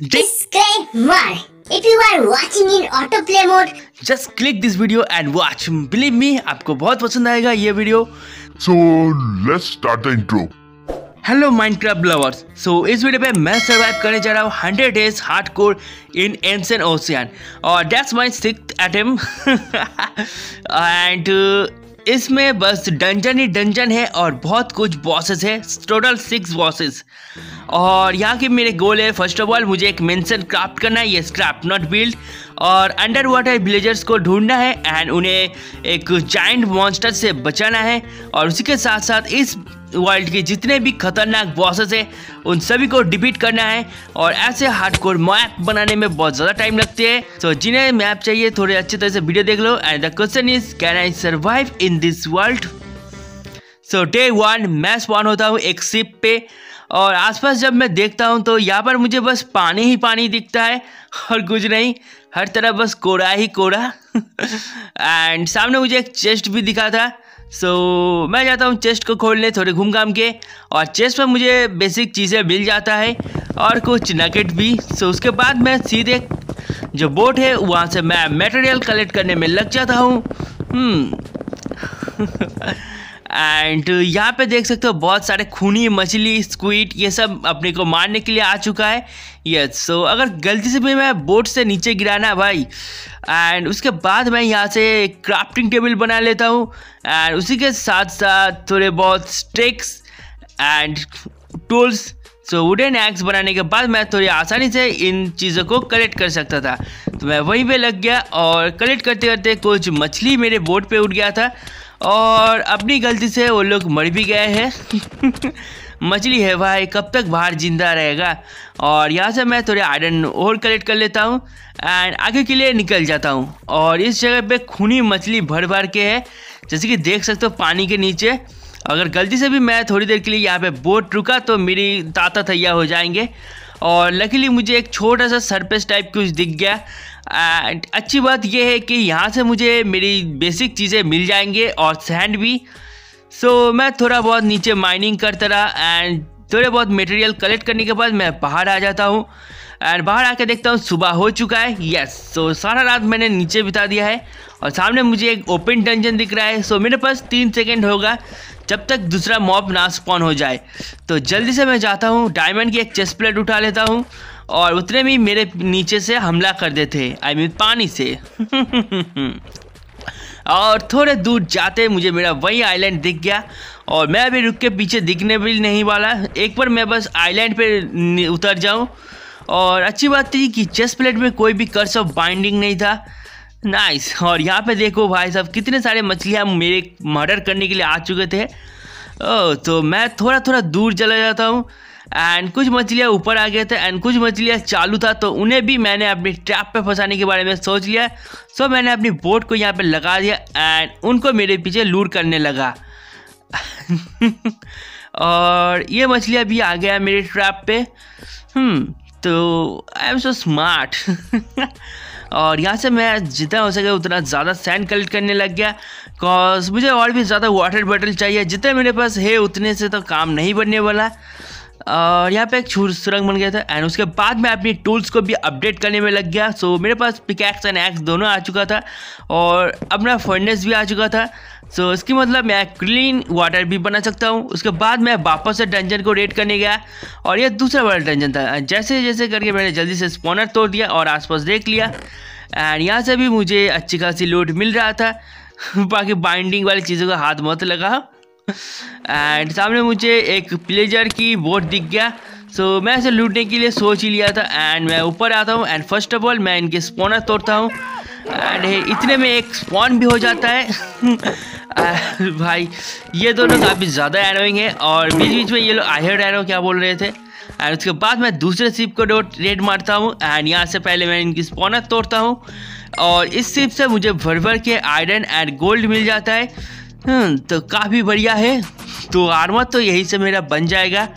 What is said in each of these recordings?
Disclaimer If you are watching in autoplay mode, just click this video and watch believe me आपको बहुत पसंद आएगा ये video So let's start the intro. Hello Minecraft lovers so इस video पे मैं survive करने जा रहा हूँ hundred days hardcore in ancient ocean और that's my six attempt and इसमें बस डंजन ही डंजन है और बहुत कुछ बॉसेस है टोटल सिक्स बॉसेस और यहाँ के मेरे गोल है फ़र्स्ट ऑफ़ ऑल मुझे एक मेंशन क्राफ्ट करना है, ये स्क्रैप नॉट बिल्ड और अंडर वाटर विलेजर्स को ढूंढना है एंड उन्हें एक जाइंट मॉन्स्टर से बचाना है और उसी के साथ साथ इस वर्ल्ड के जितने भी खतरनाक बॉसेस हैं, उन सभी को डिफीट करना है और ऐसे हार्डकोर मैप बनाने में बहुत ज़्यादा टाइम लगते हैं। तो जिन्हें मैप चाहिए, थोड़े अच्छे तरह से वीडियो देख लो and the question is can I survive in this world so day one मैं स्पॉन होता हूँ एक शिप पे और आसपास जब मैं देखता हूँ तो यहाँ पर मुझे बस पानी ही पानी दिखता है और कुछ नहीं हर तरफ़ बस कोड़ा ही कोड़ा एंड सामने मुझे एक चेस्ट भी दिखा था। सो so, मैं जाता हूँ चेस्ट को खोलने थोड़े घूम घाम के और चेस्ट पर मुझे बेसिक चीज़ें मिल जाता है और कुछ नकेट भी। सो so, उसके बाद मैं सीधे जो बोट है वहाँ से मैं मटेरियल कलेक्ट करने में लग जाता हूँ। एंड यहाँ पे देख सकते हो बहुत सारे खूनी मछली स्क्वीड ये सब अपने को मारने के लिए आ चुका है। यस सो so, अगर गलती से भी मैं बोट से नीचे गिराना भाई। एंड उसके बाद मैं यहाँ से क्राफ्टिंग टेबल बना लेता हूँ। एंड उसी के साथ साथ थोड़े बहुत sticks and tools so wooden axe बनाने के बाद मैं थोड़ी आसानी से इन चीज़ों को कलेक्ट कर सकता था। तो मैं वहीं पे लग गया और कलेक्ट करते करते कुछ मछली मेरे बोट पे उठ गया था। और अपनी गलती से वो लोग मर भी गए हैं। मछली है भाई, कब तक बाहर ज़िंदा रहेगा? और यहाँ से मैं थोड़े आयरन और कलेक्ट कर लेता हूँ एंड आगे के लिए निकल जाता हूँ। और इस जगह पे खूनी मछली भर भर के है। जैसे कि देख सकते हो पानी के नीचे। अगर गलती से भी मैं थोड़ी देर के लिए यहाँ पे बोट रुका तो मेरी ताता थैया हो जाएँगे। और लकीली मुझे एक छोटा सा सरफेस टाइप कुछ दिख गया। एंड अच्छी बात यह है कि यहाँ से मुझे मेरी बेसिक चीज़ें मिल जाएँगे और सैंड भी। सो so, मैं थोड़ा बहुत नीचे माइनिंग करता रहा एंड थोड़े बहुत मटेरियल कलेक्ट करने के बाद मैं बाहर आ जाता हूँ। एंड बाहर आके देखता हूँ सुबह हो चुका है। यस सो सारा रात मैंने नीचे बिता दिया है और सामने मुझे एक ओपन डंजन दिख रहा है। सो so, मेरे पास तीन सेकेंड होगा जब तक दूसरा मॉब ना स्पॉन हो जाए। तो जल्दी से मैं जाता हूँ। डायमंड की एक चेस्ट प्लेट उठा लेता हूँ। और उतने भी मेरे नीचे से हमला कर देते आई मीन पानी से। और थोड़े दूर जाते मुझे मेरा वही आइलैंड दिख गया, और मैं अभी रुक के पीछे दिखने भी नहीं वाला। एक बार मैं बस आइलैंड पे उतर जाऊँ। और अच्छी बात थी कि चेस्ट प्लेट में कोई भी कर्स ऑफ़ बाइंडिंग नहीं था। नाइस और यहाँ पे देखो भाई साहब, कितने सारे मछलियाँ मेरे मर्डर करने के लिए आ चुके थे। ओ तो मैं थोड़ा थोड़ा दूर चला जाता हूँ। एंड कुछ मछलियाँ ऊपर आ गए थे एंड कुछ मछलियाँ चालू था तो उन्हें भी मैंने अपनी ट्रैप पे फंसाने के बारे में सोच लिया। सो so, मैंने अपनी बोट को यहाँ पे लगा दिया एंड उनको मेरे पीछे लूट करने लगा। और ये मछलियाँ भी आ गया मेरे ट्रैप पे। हम्म तो आई एम सो स्मार्ट और यहाँ से मैं जितना हो सके उतना ज़्यादा सैंड कलेक्ट करने लग गया। बिकॉज़ मुझे और भी ज़्यादा वाटर बॉटल चाहिए। जितने मेरे पास है उतने से तो काम नहीं बनने वाला। और यहाँ पे एक छूर सुरंग बन गया था एंड उसके बाद मैं अपनी टूल्स को भी अपडेट करने में लग गया। सो मेरे पास पिकैक्स एंड एक्स दोनों आ चुका था, और अपना फर्नेस भी आ चुका था। सो इसकी मतलब मैं क्लीन वाटर भी बना सकता हूँ। उसके बाद मैं वापस से डंजन को रेड करने गया, और यह दूसरा वाला डंजन था। जैसे जैसे करके मैंने जल्दी से स्पॉनर तोड़ दिया और आसपास देख लिया एंड यहाँ से भी मुझे अच्छी खासी लूट मिल रहा था। बाकी बाइंडिंग वाली चीज़ों का हाथ मत लगा। एंड सामने मुझे एक प्लेजर की बोट दिख गया। सो so, मैं इसे लूटने के लिए सोच ही लिया था। एंड मैं ऊपर आता हूँ। एंड फ़र्स्ट ऑफ़ ऑल मैं इनके स्पॉनर तोड़ता हूँ। एंड इतने में एक स्पॉन भी हो जाता है। भाई ये दोनों काफ़ी ज़्यादा एरोइंग है। और बीच बीच में ये लोग आई एरो क्या बोल रहे थे? एंड उसके बाद मैं दूसरे सिप को रेड मारता हूँ। एंड यहाँ से पहले मैं इनकी स्पॉनर तोड़ता हूँ। और इस सिप से मुझे भर भर के आयरन एंड गोल्ड मिल जाता है। तो काफ़ी बढ़िया है। तो आर्मर तो यही से मेरा बन जाएगा।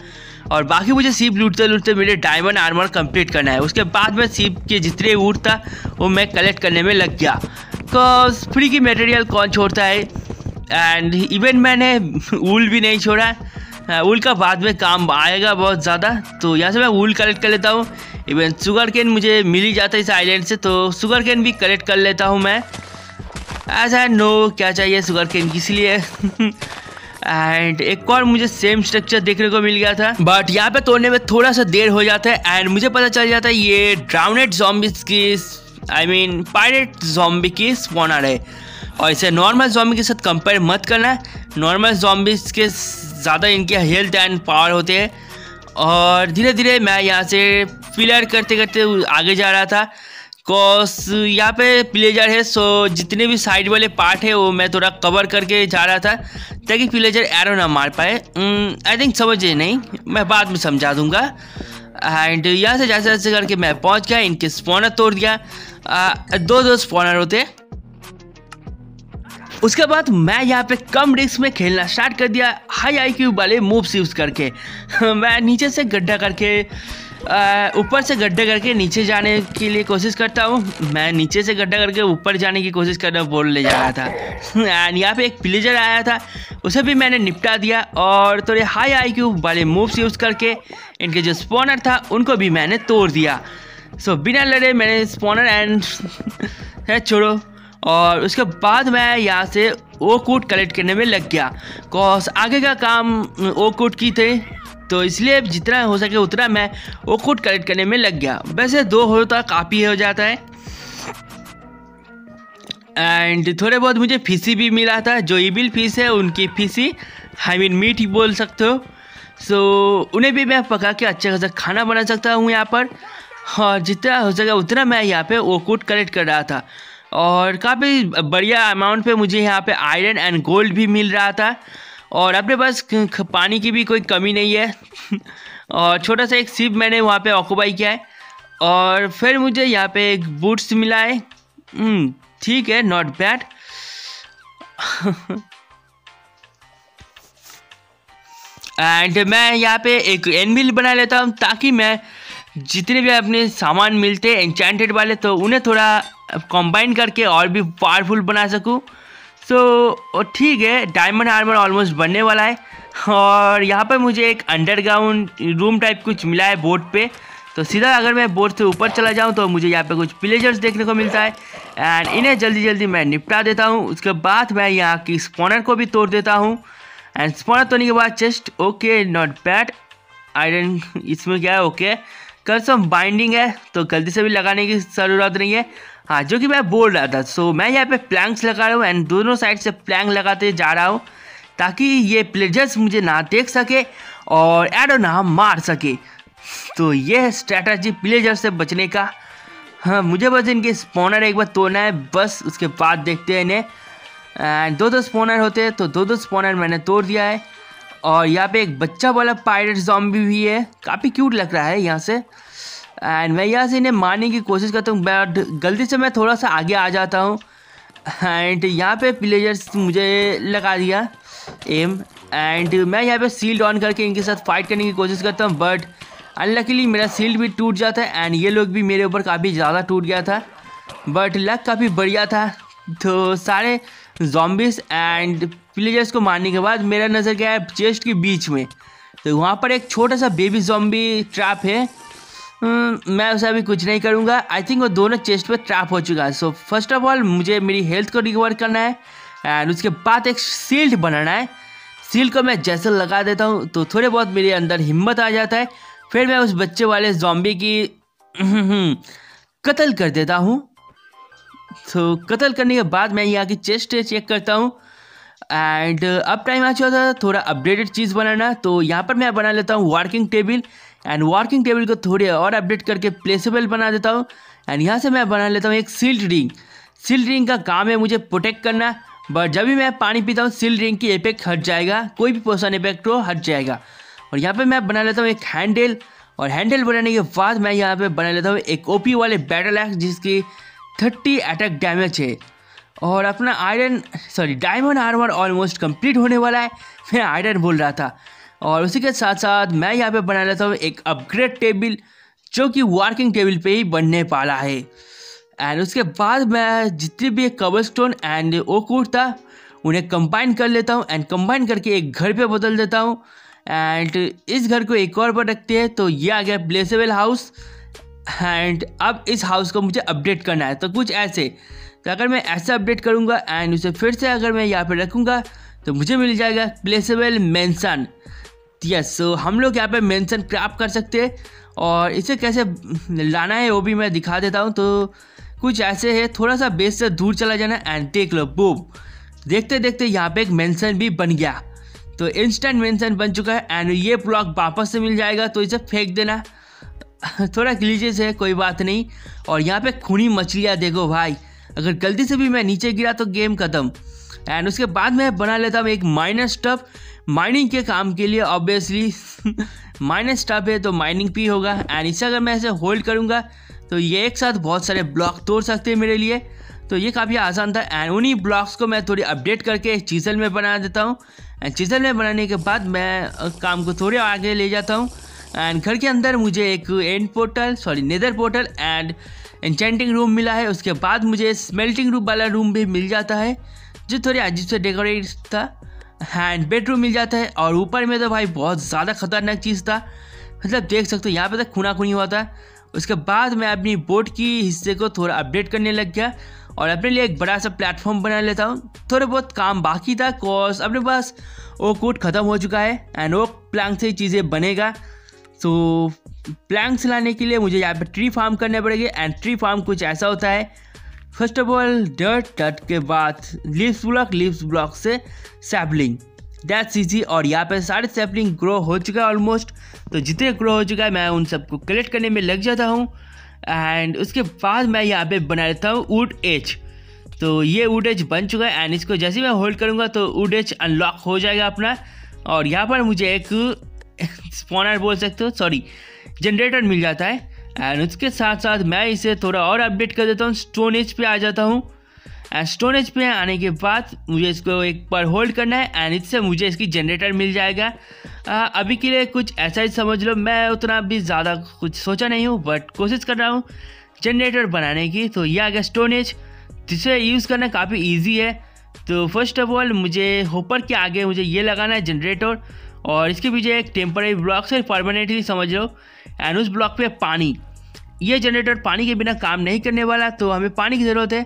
और बाकी मुझे सीप लूटते लूटते मेरे डायमंड आर्मर कंप्लीट करना है। उसके बाद में सीप के जितने ऊट था, वो मैं कलेक्ट करने में लग गया। बिकॉज़ फ्री की मटेरियल कौन छोड़ता है? एंड इवन मैंने ऊल भी नहीं छोड़ा। ऊल का बाद में काम आएगा बहुत ज़्यादा। तो यहाँ से मैं ऊल कलेक्ट कर लेता हूँ। इवन शुगर केन मुझे मिल ही जाता है इस आइलैंड से तो शुगर केन भी कलेक्ट कर लेता हूँ मैं। आई नो क्या चाहिए शुगर केन इसलिए एंड एक और मुझे सेम स्ट्रक्चर देखने को मिल गया था। बट यहाँ पे तोड़ने में थोड़ा सा देर हो जाता है एंड मुझे पता चल जाता है ये ड्राउनेड जॉम्बिस की आई मीन पायरेट जॉम्बी की स्पॉनर है। और इसे नॉर्मल जॉम्बी के साथ कंपेयर मत करना। नॉर्मल जॉम्बिस के ज़्यादा इनके हेल्थ एंड पावर होते हैं। और धीरे धीरे मैं यहाँ से फिलर करते करते आगे जा रहा था। कॉस यहाँ पे प्लेजर है सो जितने भी साइड वाले पार्ट है वो मैं थोड़ा कवर करके जा रहा था ताकि प्लेजर एरो ना मार पाए। आई थिंक समझे नहीं मैं बाद में समझा दूँगा। एंड यहाँ से जैसे जैसे करके मैं पहुँच गया इनके स्पॉनर तोड़ दिया। आ, दो दो स्पॉनर होते। उसके बाद मैं यहाँ पे कम रिस्क में खेलना स्टार्ट कर दिया हाई आई क्यू वाले मूव्स यूज़ करके। मैं नीचे से गड्ढा करके ऊपर से गड्ढे करके नीचे जाने के लिए कोशिश करता हूँ। मैं नीचे से गड्ढा करके ऊपर जाने की कोशिश कर रहा हूँ बोल ले जा रहा था। एंड यहाँ पे एक प्लेजर आया था, उसे भी मैंने निपटा दिया और थोड़े हाई आई क्यू वाले मूव्स यूज़ करके इनके जो स्पॉनर था, उनको भी मैंने तोड़ दिया। सो बिना लड़े मैंने स्पॉनर एंड छोड़ो। और उसके बाद मैं यहाँ से ओ कोट कलेक्ट करने में लग गया। कॉस आगे का काम ओ कोट की थे। तो इसलिए जितना हो सके उतना मैं वो कोट कलेक्ट करने में लग गया। वैसे दो हो तो काफ़ी हो जाता है। एंड थोड़े बहुत मुझे फीसी भी मिला था जो ईबिल फ़ीस है उनकी फीसी आई मीन मीट ही बोल सकते हो। सो so, उन्हें भी मैं पका के अच्छा खासा खाना बना सकता हूँ यहाँ पर। और जितना हो सके उतना मैं यहाँ पे वो कूट कलेक्ट कर रहा था। और काफ़ी बढ़िया अमाउंट पे मुझे यहाँ पे आयरन एंड गोल्ड भी मिल रहा था। और अपने पास पानी की भी कोई कमी नहीं है। और छोटा सा एक सिप मैंने वहाँ पे ऑक्यूपाई किया है। और फिर मुझे यहाँ पे एक बूट्स मिला है। हम्म, ठीक है नॉट बैड एंड मैं यहाँ पे एक एनमिल बना लेता हूँ ताकि मैं जितने भी अपने सामान मिलते हैं एंचेंटेड वाले तो उन्हें थोड़ा कंबाइन करके और भी पावरफुल बना सकूँ। सो ठीक है डायमंड आर्मर ऑलमोस्ट बनने वाला है। और यहाँ पर मुझे एक अंडरग्राउंड रूम टाइप कुछ मिला है बोट पे। तो सीधा अगर मैं बोट से ऊपर चला जाऊँ तो मुझे यहाँ पे कुछ प्लेजर्स देखने को मिलता है। एंड इन्हें जल्दी जल्दी मैं निपटा देता हूँ। उसके बाद मैं यहाँ की स्पॉनर को भी तोड़ देता हूँ। एंड स्पॉनर तोड़ने के बाद chest okay not bad iron इसमें क्या है ओके कल सब बाइंडिंग है तो गलती से भी लगाने की ज़रूरत नहीं है। हाँ जो कि मैं बोल रहा था। सो मैं यहाँ पे प्लैंक्स लगा रहा हूँ एंड दोनों साइड से प्लैंक लगाते जा रहा हूँ ताकि ये प्लेजर्स मुझे ना देख सके और एडो ना मार सके। तो ये स्ट्रैटेजी प्लेजर से बचने का। हाँ मुझे बस इनके स्पॉनर एक बार तोड़ना है, बस उसके बाद देखते हैं इन्हें। एंड दो दो स्पॉनर होते हैं तो दो दो स्पॉनर मैंने तोड़ दिया है। और यहाँ पे एक बच्चा वाला पायरेट जॉम्बी भी है। काफ़ी क्यूट लग रहा है यहाँ से। एंड मैं यहाँ से इन्हें मारने की कोशिश करता हूँ बट गलती से मैं थोड़ा सा आगे आ जाता हूँ। एंड यहाँ पे प्लेयर्स मुझे लगा दिया एम एंड मैं यहाँ पे सील्ड ऑन करके इनके साथ फाइट करने की कोशिश करता हूँ बट अनलकीली मेरा सील्ड भी टूट जाता है एंड ये लोग भी मेरे ऊपर काफ़ी ज़्यादा टूट गया था। बट लक काफ़ी बढ़िया था। तो सारे जॉम्बिस एंड प्लेयर्स को मारने के बाद मेरा नज़र गया है चेस्ट के बीच में। तो वहाँ पर एक छोटा सा बेबी जॉम्बी ट्रैप है। मैं उसे अभी कुछ नहीं करूँगा। आई थिंक वो दोनों चेस्ट पे ट्रैप हो चुका है। सो फ़र्स्ट ऑफ़ ऑल मुझे मेरी हेल्थ को रिकवर करना है। एंड उसके बाद एक सील्ड बनाना है। सील्ड को मैं जैसे लगा देता हूँ तो थोड़े बहुत मेरे अंदर हिम्मत आ जाता है। फिर मैं उस बच्चे वाले जॉम्बी की कत्ल कर देता हूँ। तो कत्ल करने के बाद मैं यहाँ की चेस्ट चेक करता हूँ। एंड अब टाइम आ चुका था थोड़ा अपडेटेड चीज़ बनाना। तो यहाँ पर मैं बना लेता हूँ working table and working table को थोड़े और अपडेट करके प्लेसेबल बना देता हूँ। एंड यहाँ से मैं बना लेता हूँ एक सील्ड रिंग सील्ड रिंग का काम है मुझे प्रोटेक्ट करना। बट जब भी मैं पानी पीता हूँ सील्ड रिंग की इफ़ेक्ट हट जाएगा। कोई भी पोषण इफ़ेक्ट हो, हट जाएगा। और यहाँ पर मैं बना लेता हूँ एक हैंडल और हैंडल बनाने के बाद मैं यहाँ पे बना लेता हूँ एक ओपी वाले बैटल एक्स जिसकी थर्टी अटैक डैमेज है। और अपना iron sorry diamond armour almost complete होने वाला है। मैं आयरन बोल रहा था। और उसी के साथ साथ मैं यहाँ पे बना लेता हूँ एक अपग्रेड टेबल जो कि वर्किंग टेबल पे ही बनने वाला है। एंड उसके बाद मैं जितने भी कबर स्टोन एंड ओकूट था, उन्हें कंबाइन कर लेता हूँ एंड कंबाइन करके एक घर पे बदल देता हूँ। एंड इस घर को एक और पर रखते हैं तो ये आ गया प्लेसेबल हाउस एंड अब इस हाउस को मुझे अपडेट करना है तो कुछ ऐसे। तो अगर मैं ऐसे अपडेट करूँगा एंड उसे फिर से अगर मैं यहाँ पर रखूँगा तो मुझे मिल जाएगा प्लेसेबल मेंशन यस सो हम लोग यहाँ पे मेंशन क्राफ्ट कर सकते हैं और इसे कैसे लाना है वो भी मैं दिखा देता हूँ। तो कुछ ऐसे है थोड़ा सा बेस से दूर चला जाना एंड टेक लो बूम देखते देखते यहाँ पे एक मेंशन भी बन गया। तो इंस्टेंट मेंशन बन चुका है एंड ये ब्लॉक वापस से मिल जाएगा तो इसे फेंक देना। थोड़ा ग्लीचेस है, कोई बात नहीं। और यहाँ पे खूनी मछलियाँ देखो भाई। अगर गलती से भी मैं नीचे गिरा तो गेम ख़त्म। एंड उसके बाद मैं बना लेता हूँ एक माइनर स्टफ़ माइनिंग के काम के लिए ऑब्वियसली माइनर स्टफ़ है तो माइनिंग भी होगा। एंड इसे अगर मैं ऐसे होल्ड करूँगा तो ये एक साथ बहुत सारे ब्लॉक तोड़ सकते हैं मेरे लिए। तो ये काफ़ी आसान था। एंड उन्हीं ब्लॉक्स को मैं थोड़ी अपडेट करके चीज़ल में बना देता हूँ। एंड चीज़ल में बनाने के बाद मैं काम को थोड़े आगे ले जाता हूँ। एंड घर के अंदर मुझे एक end portal sorry nether portal and enchanting room मिला है। उसके बाद मुझे स्मेल्टिंग रूम वाला रूम भी मिल जाता है, जो थोड़ी अजीब से डेकोरेट था। एंड बेडरूम मिल जाता है और ऊपर में तो भाई बहुत ज़्यादा खतरनाक चीज़ था। मतलब देख सकते हो, यहाँ पे तो खूना खूनी हुआ था। उसके बाद मैं अपनी बोट की हिस्से को थोड़ा अपडेट करने लग गया और अपने लिए एक बड़ा सा प्लेटफॉर्म बना लेता हूँ। थोड़े बहुत काम बाकी था कॉज अपने पास वो कोट ख़त्म हो चुका है एंड वो प्लैंक से चीज़ें बनेगा। तो प्लैंक्स लाने के लिए मुझे यहाँ पर ट्री फार्म करने पड़ेंगे एंड ट्री फार्म कुछ ऐसा होता है फ़र्स्ट ऑफ़ ऑल डर्ट डट के बाद लिप्स ब्लॉक लिप्स ब्लॉक से सैपलिंग दैट्स इजी और यहाँ पे सारे सैपलिंग ग्रो हो चुका है ऑलमोस्ट तो जितने ग्रो हो चुका है, मैं उन सबको कलेक्ट करने में लग जाता हूँ. एंड उसके बाद मैं यहाँ पे बना लेता हूँ वुड एज तो ये वुड एज बन चुका है एंड इसको जैसे मैं होल्ड करूँगा तो वुड एज अनलॉक हो जाएगा अपना. और यहाँ पर मुझे एक स्पॉनर बोल सकते हो सॉरी जनरेटर मिल जाता है. एंड उसके साथ साथ मैं इसे थोड़ा और अपडेट कर देता हूँ। स्टोन एज पे आ जाता हूँ। एंड स्टोन एज पे आने के बाद मुझे इसको एक बार होल्ड करना है। एंड इससे मुझे इसकी जनरेटर मिल जाएगा। आ, अभी के लिए कुछ ऐसा ही समझ लो। मैं उतना भी ज़्यादा कुछ सोचा नहीं हूँ बट कोशिश कर रहा हूँ जनरेटर बनाने की। तो यह आ गया स्टोन एज जिसे यूज़ करना काफ़ी ईजी है। तो फ़र्स्ट ऑफ़ ऑल मुझे होपर के आगे मुझे ये लगाना है जनरेटर और इसके पीछे एक टेम्पररी ब्लॉक से परमानेंटली समझ लो। एंड उस ब्लॉक पे पानी। ये जनरेटर पानी के बिना काम नहीं करने वाला तो हमें पानी की ज़रूरत है।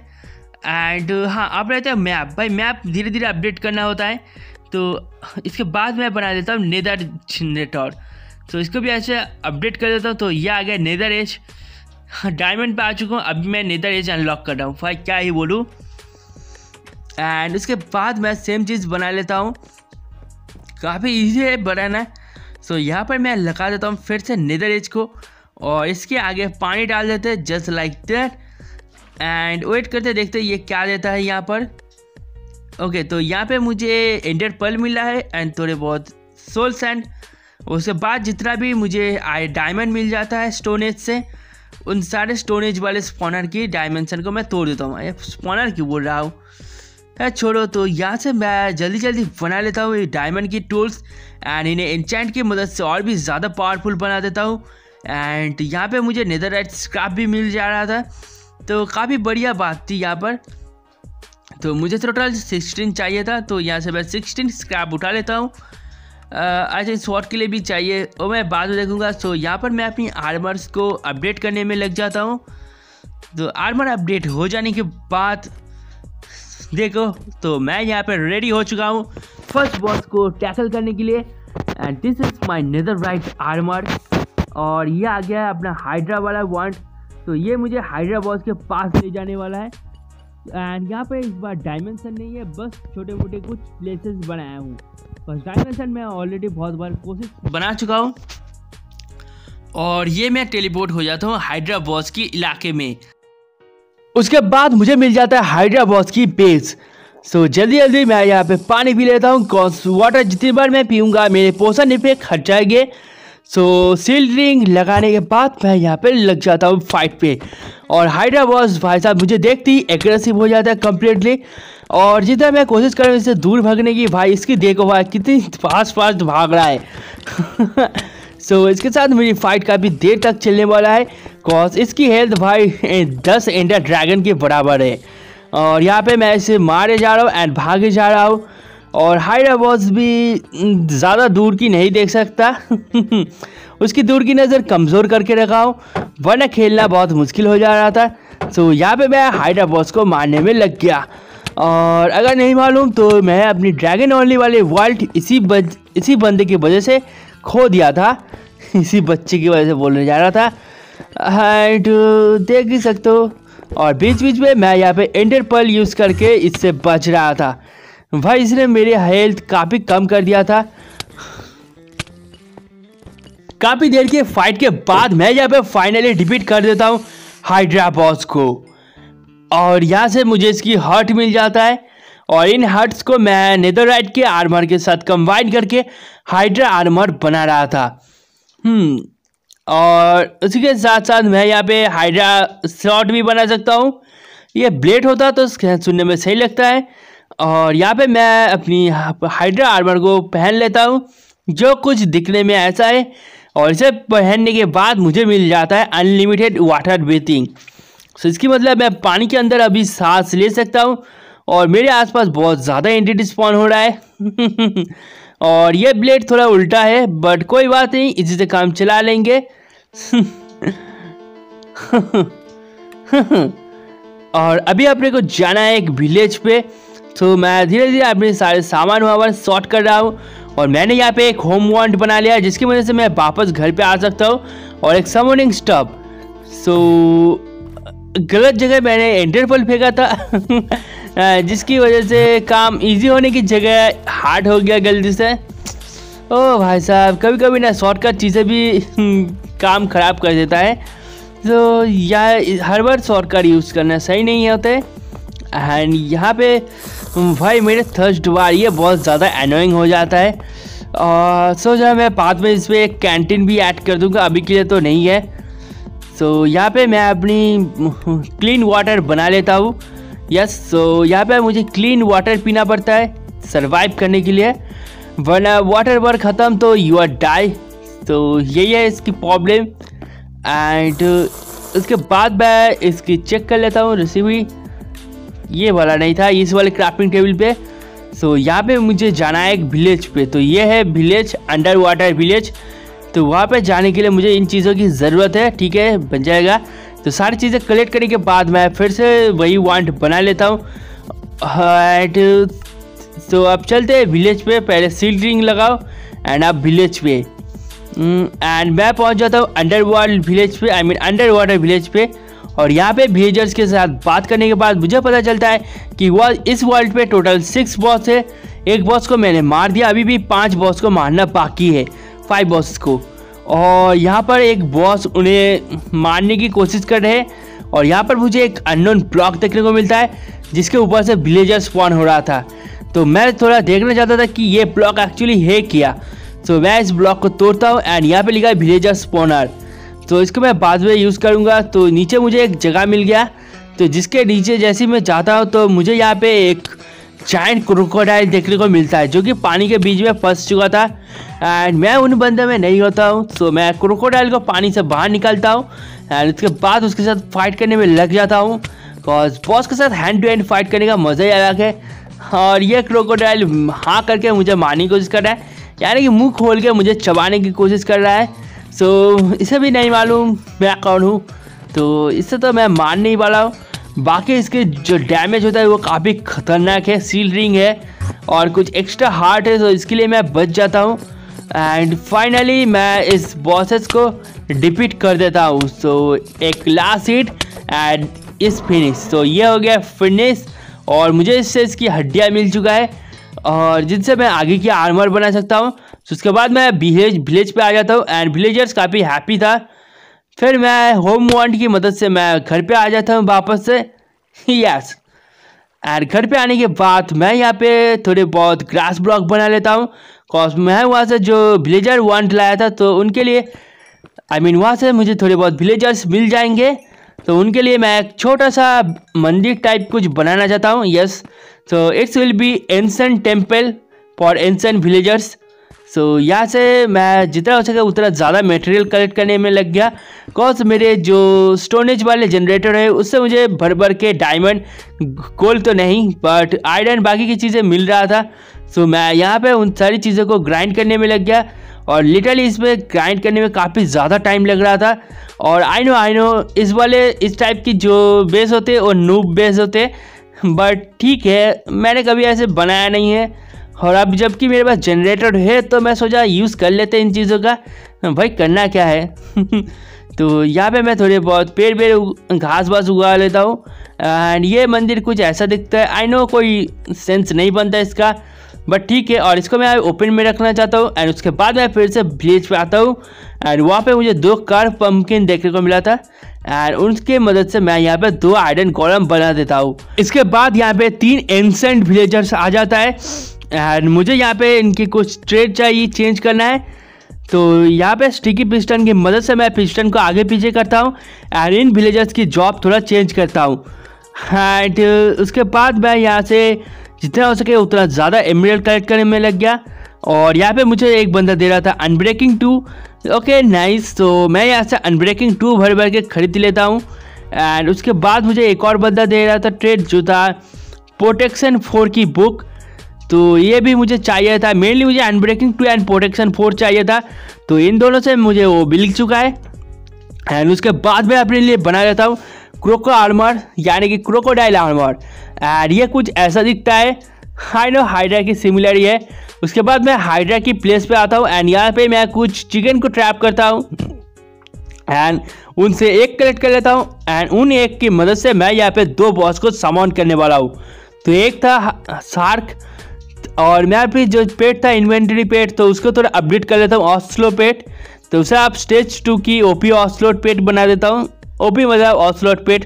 एंड हाँ आप रहते हैं मैप। भाई, मैप धीरे धीरे अपडेट करना होता है। तो इसके बाद मैं बना देता हूँ नेदर जनरेटर तो इसको भी ऐसे अपडेट कर देता हूँ तो ये आ गया नेदर एज डायमंड पे आ चुका हूँ, अभी मैं नेदर एज अनलॉक कर रहा हूँ। भाई, क्या ही बोलूँ। एंड उसके बाद मैं सेम चीज़ बना लेता हूँ। काफ़ी ईजी है बनाना। सो यहाँ पर मैं लगा देता हूँ फिर से नेदर एज को। और इसके आगे पानी डाल देते हैं just like that and wait करते देखते ये क्या देता है यहाँ पर. ओके okay, तो यहाँ पे मुझे एंडर पल मिला है एंड थोड़े बहुत सोल सैंड उसके बाद जितना भी मुझे आई डायमंड मिल जाता है स्टोनेज से उन सारे स्टोनेज वाले स्पॉनर की डायमेंशन को मैं तोड़ देता हूँ। स्पॉनर की बोल रहा हूँ। छोड़ो तो यहाँ से मैं जल्दी जल्दी बना लेता हूँ ये डायमंड की टूल्स एंड इन्हें इंचेंट की मदद से और भी ज़्यादा पावरफुल बना देता हूँ। एंड यहाँ पे मुझे नेदर स्क्रैप भी मिल जा रहा था। तो काफ़ी बढ़िया बात थी यहाँ पर। तो मुझे टोटल सिक्सटीन चाहिए था तो यहाँ से मैं सिक्सटीन स्क्रैप उठा लेता हूँ। आई थिंक शॉर्ट के लिए भी चाहिए, और मैं बाद में देखूँगा। तो यहाँ पर मैं अपनी आर्मर्स को अपडेट करने में लग जाता हूँ। तो आर्मर अपडेट हो जाने के बाद देखो तो मैं यहाँ पर रेडी हो चुका हूँ। फ़र्स्ट बॉस को टैकल करने के लिए। And this is my netherite armour और ये आ गया है अपना हाइड्रा वाला वॉन्ट तो ये मुझे हाइड्रा बॉस के पास ले जाने वाला है। एंड यहाँ पे इस बार डायमेंशन नहीं है बस छोटे मोटे कुछ प्लेसेस बनाया हूँ। बस डायमेंशन मैं ऑलरेडी बहुत बार कोशिश बना चुका हूँ। और ये मैं टेलीपोर्ट हो जाता हूँ हाइड्रा बॉस की इलाके में। उसके बाद मुझे मिल जाता है हाइड्रा बॉस की बेस सो so, जल्दी जल्दी मैं यहाँ पे पानी पी लेता हूँ वाटर जितनी बार मैं पीऊँगा मेरे पोषण इफ़ेक्ट हट जाएँगे सो सील रिंग लगाने के बाद मैं यहाँ पे लग जाता हूँ फाइट पे। और हाइड्रा बॉस भाई साहब मुझे देखते ही एग्रेसिव हो जाता है कम्प्लीटली और जितना मैं कोशिश कर रहा हूँ इससे दूर भागने की भाई इसकी देखो भाई कितनी फास्ट फास्ट भाग रहा है। सो so, इसके साथ मेरी फाइट काफ़ी देर तक चलने वाला है। कॉज इसकी हेल्थ भाई दस इंडिया ड्रैगन के बराबर है। और यहाँ पे मैं इसे मारे जा रहा हूँ एंड भागे जा रहा हूँ। और हाइड्रा बॉस भी ज़्यादा दूर की नहीं देख सकता। उसकी दूर की नज़र कमज़ोर करके रखा हूँ, वरना खेलना बहुत मुश्किल हो जा रहा था। सो यहाँ पे मैं हाइड्रा बॉस को मारने में लग गया। और अगर नहीं मालूम तो मैं अपनी ड्रैगन ओनली वाले वर्ल्ड इसी बज, इसी बंदे की वजह से खो दिया था। इसी बच्चे की वजह से बोलने जा रहा था। एंड देख ही सकते हो। और बीच बीच में मैं यहाँ पे एंडर पल यूज़ करके इससे बच रहा था। भाई, इसने मेरी हेल्थ काफ़ी कम कर दिया था। काफ़ी देर के फाइट के बाद मैं यहाँ पे फाइनली डिपीट कर देता हूँ हाइड्रा बॉस को। और यहाँ से मुझे इसकी हर्ट मिल जाता है। और इन हर्ट्स को मैं नेदरराइट के आर्मर के साथ कंबाइन करके हाइड्रा आर्मर बना रहा था। हम्म और उसी के साथ साथ मैं यहाँ पे हाइड्रा शॉट भी बना सकता हूँ। ये ब्लेड होता तो सुनने में सही लगता है। और यहाँ पे मैं अपनी हाइड्रा आर्मर को पहन लेता हूँ, जो कुछ दिखने में ऐसा है, और इसे पहनने के बाद मुझे मिल जाता है अनलिमिटेड वाटर ब्रीथिंग सो इसकी मतलब मैं पानी के अंदर अभी सांस ले सकता हूँ, और मेरे आसपास बहुत ज़्यादा एंटी स्पॉन हो रहा है। और ये ब्लेड थोड़ा उल्टा है बट कोई बात नहीं, इसी से काम चला लेंगे। और अभी अपने को जाना है एक विलेज पे तो मैं धीरे धीरे अपने सारे सामान वामान शॉर्ट कर रहा हूँ और मैंने यहाँ पे एक होम वांट बना लिया जिसकी वजह से मैं वापस घर पे आ सकता हूँ और एक समोनिंग स्टॉप सो गलत जगह मैंने एंटर फेंका था। जिसकी वजह से काम इजी होने की जगह हार्ड हो गया गलती से। ओ भाई साहब कभी कभी ना शॉर्टकट चीज़ें भी काम ख़राब कर देता है। तो यह हर बार शॉर्टकट यूज़ करना सही नहीं होते। एंड यहाँ पे भाई, मेरे थर्स्ट बार ये बहुत ज़्यादा एनोइंग हो जाता है। और सोच रहा मैं बाद में इस पर एक कैंटीन भी ऐड कर दूँगा। अभी के लिए तो नहीं है। सो यहाँ पे मैं अपनी क्लीन वाटर बना लेता हूँ। यस सो यहाँ पे मुझे क्लीन वाटर पीना पड़ता है सर्वाइव करने के लिए। वरना वाटर वर ख़त्म तो यू आर डाई तो यही है इसकी प्रॉब्लम एंड उसके बाद मैं इसकी चेक कर लेता हूँ रेसिपी ये वाला नहीं था, इस वाले क्राफ्टिंग टेबल पे। सो यहाँ पे मुझे जाना है एक विलेज पे। तो ये है विलेज अंडर वाटर विलेज तो वहाँ पे जाने के लिए मुझे इन चीज़ों की ज़रूरत है, ठीक है? बन जाएगा। तो सारी चीज़ें कलेक्ट करने के बाद मैं फिर से वही वांट बना लेता हूँ। एंड तो अब चलते हैं विलेज पे। पहले सील रिंग लगाओ एंड अब विलेज पे। एंड मैं पहुँच जाता हूँ अंडर वर्ल्ड विलेज पे I mean under water village पे। और यहाँ पे विलेजर्स के साथ बात करने के बाद मुझे पता चलता है कि वह इस वर्ल्ड पे टोटल सिक्स बॉस है। एक बॉस को मैंने मार दिया, अभी भी पाँच बॉस को मारना बाकी है फाइव बॉस को। और यहाँ पर एक बॉस उन्हें मारने की कोशिश कर रहे हैं और यहाँ पर मुझे एक अननोन ब्लॉक देखने को मिलता है, जिसके ऊपर से विलेजर स्पॉन हो रहा था। तो मैं थोड़ा देखना चाहता था कि ये ब्लॉक एक्चुअली है क्या। तो मैं इस ब्लॉक को तोड़ता हूँ एंड यहाँ पे लिखा है विलेजर स्पॉनर तो इसको मैं बाद में यूज़ करूँगा। तो नीचे मुझे एक जगह मिल गया। तो जिसके नीचे जैसे मैं जाता हूँ तो मुझे यहाँ पे एक जाइंट क्रोकोडाइल देखने को मिलता है, जो कि पानी के बीच में फंस चुका था। एंड मैं उन बंदे में नहीं होता हूँ तो मैं क्रोकोडाइल को पानी से बाहर निकालता हूँ। एंड उसके बाद उसके साथ फाइट करने में लग जाता हूँ। बिकॉज़ बॉस के साथ हैंड टू हैंड फाइट करने का मज़ा ही अलग है। और ये क्रोकोडाइल हाँ करके मुझे मारने की कोशिश कर रहा है। यानी कि मुँह खोल के मुझे चबाने की कोशिश कर रहा है। सो so, इसे भी नहीं मालूम मैं कौन हूँ। तो इससे तो मैं मान नहीं वाला हूँ। बाकी इसके जो डैमेज होता है वो काफ़ी ख़तरनाक है सील रिंग है और कुछ एक्स्ट्रा हार्ट है तो इसके लिए मैं बच जाता हूँ। एंड फाइनली मैं इस बॉसेस को डिपीट कर देता हूँ। सो so, एक लास्ट हिट एंड इस फिनिश तो ये हो गया फिनिश और मुझे इससे इसकी हड्डियाँ मिल चुका है और जिनसे मैं आगे की आर्मर बना सकता हूँ। उसके बाद मैं विलेज विलेज पे आ जाता हूँ एंड विलेजर्स काफ़ी हैप्पी था। फिर मैं होम वांट की मदद से मैं घर पे आ जाता हूँ वापस से। यस एंड घर पे आने के बाद मैं यहाँ पे थोड़े बहुत ग्रास ब्लॉक बना लेता हूँ। कॉज मैं वहाँ से जो विलेजर वांट लाया था तो उनके लिए आई मीन वहाँ से मुझे थोड़े बहुत विलेजर्स मिल जाएँगे। तो उनके लिए मैं एक छोटा सा मंदिर टाइप कुछ बनाना चाहता हूँ। यस तो it's will be ancient temple for ancient villagers so so, यहाँ से मैं जितना हो सके उतना ज़्यादा मटेरियल कलेक्ट करने में लग गया। कॉज मेरे जो स्टोनेज वाले जनरेटर है उससे मुझे भर भर के डायमंड गोल्ड तो नहीं बट आयरन बाकी की चीज़ें मिल रहा था। सो so, मैं यहाँ पे उन सारी चीज़ों को ग्राइंड करने में लग गया। और लिटरली इसमें ग्राइंड करने में काफ़ी ज़्यादा टाइम लग रहा था। और आई नो आई नो इस वाले इस टाइप की जो बेस होते वो नूब बेस होते बट ठीक है मैंने कभी ऐसे बनाया नहीं है। और अब जबकि मेरे पास जनरेटर है तो मैं सोचा यूज़ कर लेते इन चीज़ों का। भाई, करना क्या है? तो यहाँ पे मैं थोड़े बहुत पेड़ पेड़ घास वास उगा लेता हूँ। एंड ये मंदिर कुछ ऐसा दिखता है। आई नो कोई सेंस नहीं बनता इसका बट ठीक है, और इसको मैं ओपन में रखना चाहता हूँ। एंड उसके बाद मैं फिर से विलेज पे आता हूँ। एंड वहाँ पे मुझे दो कार पम्पकिन देखने को मिला था। एंड उनके मदद से मैं यहाँ पे दो आयरन कॉलम बना देता हूँ। इसके बाद यहाँ पे तीन एंसेंट विलेजर्स आ जाता है। एंड मुझे यहाँ पे इनकी कुछ ट्रेड चाहिए चेंज करना है। तो यहाँ पे स्टिकी पिस्टन की मदद से मैं पिस्टन को आगे पीछे करता हूँ एंड इन विलेजर्स की जॉब थोड़ा चेंज करता हूँ। एंड उसके बाद मैं यहाँ से जितना हो सके उतना ज़्यादा एमरल्ड कलेक्ट करने में लग गया। और यहाँ पे मुझे एक बंदा दे रहा था अनब्रेकिंग टू ओके नाइस तो मैं यहाँ से अनब्रेकिंग टू भर भर के खरीद लेता हूँ। एंड उसके बाद मुझे एक और बंदा दे रहा था ट्रेड जो था प्रोटेक्शन फोर की बुक तो ये भी मुझे चाहिए था। मेनली मुझे unbreaking two and protection four चाहिए था। तो इन दोनों से मुझे वो मिल चुका है। एंड उसके बाद मैं अपने लिए बना लेता हूँ क्रोको आर्मर यानी कि क्रोकोडाइल आर्मर एंड ये कुछ ऐसा दिखता है। आई नो हाइड्रा की सिमिलर ही। है उसके बाद मैं हाइड्रा की प्लेस पे आता हूँ। एंड यहाँ पे मैं कुछ चिकन को ट्रैप करता हूँ। एंड उनसे एक कलेक्ट कर लेता हूँ। एंड उन एक की मदद से मैं यहाँ पे दो बॉस को सामान करने वाला हूँ। तो एक था सार्क और मैं भी जो पेट था इन्वेंटरी पेट तो उसको थोड़ा अपडेट कर लेता हूँ ऑस्लो पेट। तो उसे आप स्टेज टू की ओपी ऑस्लोट पेट बना देता हूँ। ओपी मतलब ऑस्लोट पेट।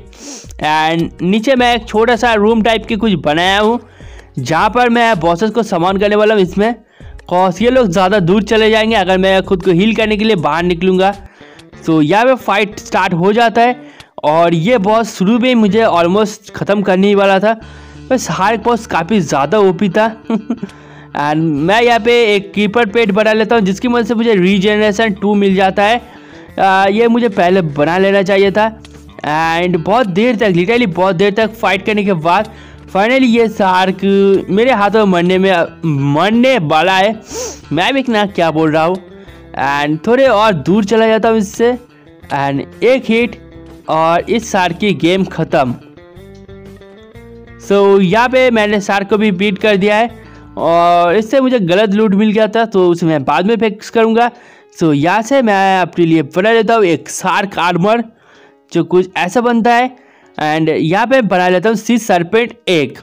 एंड नीचे मैं एक छोटा सा रूम टाइप की कुछ बनाया हूँ, जहाँ पर मैं बॉसेस को सामान करने वाला हूँ इसमें। कॉस ये लोग ज़्यादा दूर चले जाएँगे, अगर मैं खुद को हील करने के लिए बाहर निकलूँगा। तो यहाँ पे फाइट स्टार्ट हो जाता है, और ये बॉस शुरू में मुझे ऑलमोस्ट ख़त्म करने ही वाला था। बस हर बॉस काफ़ी ज़्यादा ओपी था। एंड मैं यहाँ पे एक कीपर पेट बना लेता हूँ जिसकी मदद से मुझे रीजनरेशन टू मिल जाता है। आ, ये मुझे पहले बना लेना चाहिए था। एंड बहुत देर तक लिटरली बहुत देर तक फाइट करने के बाद फाइनली ये शार्क मेरे हाथों में मरने में मरने वाला है। मैं भी ना क्या बोल रहा हूँ? एंड थोड़े और दूर चला जाता हूँ इससे। एंड एक हिट और इस शार्क की गेम ख़त्म। सो so, यहाँ पे मैंने शार्क को भी बीट कर दिया है। और इससे मुझे गलत लूट मिल गया था तो उसे मैं बाद में फिक्स करूँगा। सो so, यहाँ से मैं अपने लिए बना लेता हूँ एक शार्क आर्मर जो कुछ ऐसा बनता है। एंड यहाँ पे बना लेता हूँ सी सरपेंट एक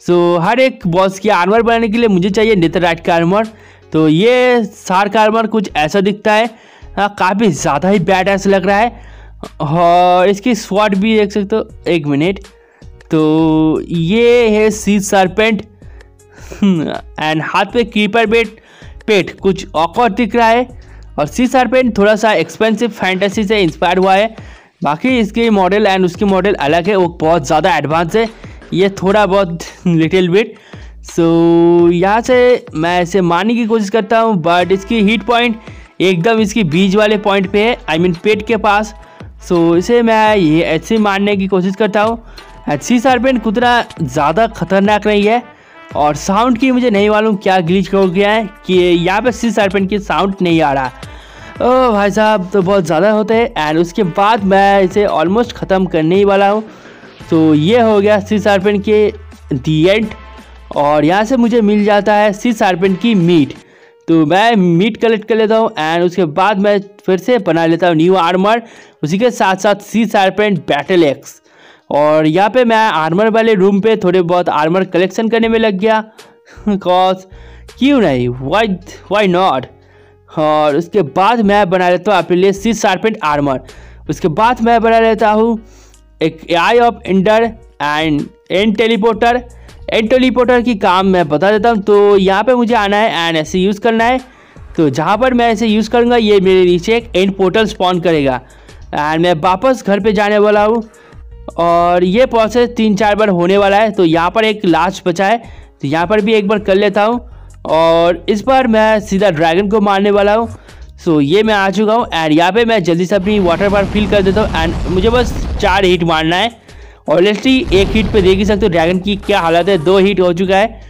सो so, हर एक बॉस की आर्मर बनाने के लिए मुझे चाहिए नेतराइट का आर्मर तो ये शार्क आर्मर कुछ ऐसा दिखता है। हाँ काफ़ी ज़्यादा ही बैड ऐसा लग रहा है। और इसकी स्वाट भी देख सकते हो। एक मिनट तो ये है सी सरपेंट। एंड हाथ पे कीपर बेट पेट कुछ ऑकवर्ड दिख रहा है। और सी सरपेंट थोड़ा सा एक्सपेंसिव फैंटेसी से इंस्पायर हुआ है। बाकी इसकी मॉडल एंड उसकी मॉडल अलग है वो बहुत ज़्यादा एडवांस है। ये थोड़ा बहुत लिटिल बिट सो यहाँ से मैं इसे मारने की कोशिश करता हूँ बट इसकी हीट पॉइंट एकदम इसकी बीज वाले पॉइंट पे है I I mean mean pet के पास। सो so, इसे मैं ये ऐसे मारने की कोशिश करता हूँ। सी सार्पेंट उतना ज़्यादा खतरनाक नहीं है। और साउंड की मुझे नहीं मालूम क्या ग्लिच हो गया है कि यहाँ पे सी सार्पेंट की साउंड नहीं आ रहा। ओ भाई साहब तो बहुत ज़्यादा होते हैं। एंड उसके बाद मैं इसे ऑलमोस्ट ख़त्म करने ही वाला हूँ। तो ये हो गया सी सार्पेंट के दी एंड और यहाँ से मुझे मिल जाता है सी सार्पेंट की मीट तो मैं मीट कलेक्ट कर लेता हूँ। एंड उसके बाद मैं फिर से बना लेता हूँ न्यू आर्मर उसी के साथ साथ सी सार्पेंट बैटल एक्स और यहाँ पे मैं आर्मर वाले रूम पे थोड़े बहुत आर्मर कलेक्शन करने में लग गया। कॉज क्यों नहीं? वाई वाई नॉट और उसके बाद मैं बना लेता हूँ आपके लिए सी शार्पेंट आर्मर उसके बाद मैं बना लेता हूँ एक eye of ender and an teleporter an teleporter की काम मैं बता देता हूँ। तो यहाँ पे मुझे आना है एंड ऐसे यूज़ करना है। तो जहाँ पर मैं ऐसे यूज़ करूँगा, ये मेरे नीचे एक एंड पोर्टल स्पॉन करेगा। एंड मैं वापस घर पे जाने वाला हूँ। और ये प्रोसेस तीन चार बार होने वाला है तो यहाँ पर एक लास्ट बचा है तो यहाँ पर भी एक बार कर लेता हूँ। और इस बार मैं सीधा ड्रैगन को मारने वाला हूँ। सो ये मैं आ चुका हूँ एंड यहाँ पे मैं जल्दी से अपनी वाटर पार्क फिल कर देता हूँ एंड मुझे बस चार हीट मारना है। ऑलरेस्टली एक हीट पर देख ही सकते हो ड्रैगन की क्या हालत है, दो हीट हो चुका है।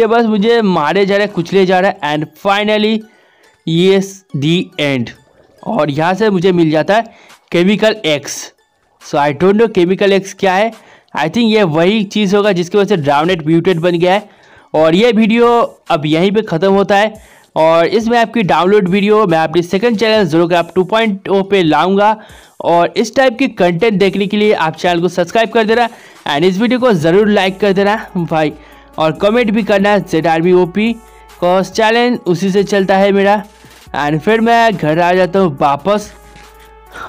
ये बस मुझे मारे जा रहे कुचले जा रहे एंड फाइनली ये दी एंड और यहाँ से मुझे मिल जाता है chemical X so I don't know chemical X क्या है. आई थिंक ये वही चीज़ होगा जिसकी वजह से ड्राउनेट म्यूटेट बन गया है. और ये वीडियो अब यहीं पे ख़त्म होता है. और इसमें आपकी डाउनलोड वीडियो मैं अपनी सेकंड चैनल पॉइंट ओ पे लाऊँगा. और इस टाइप की कंटेंट देखने के लिए आप चैनल को सब्सक्राइब कर देना. एंड इस वीडियो को ज़रूर लाइक कर देना. भाई और कमेंट भी करना Z R B O P cause challenge उसी से चलता है मेरा। एंड फिर मैं घर आ जाता हूँ वापस।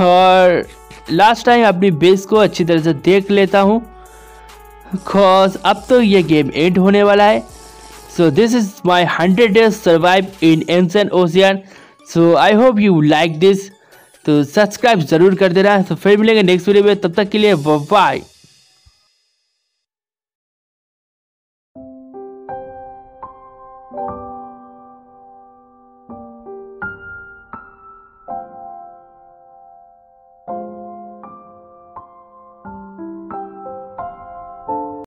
और लास्ट टाइम अपनी बेस को अच्छी तरह से देख लेता हूँ। कॉज अब तो ये गेम एंड होने वाला है। So this is my hundred days survive in ancient ocean so I hope you like this तो सब्सक्राइब ज़रूर कर देना। तो फिर मिलेंगे नेक्स्ट वीडियो में। तब तक के लिए बाय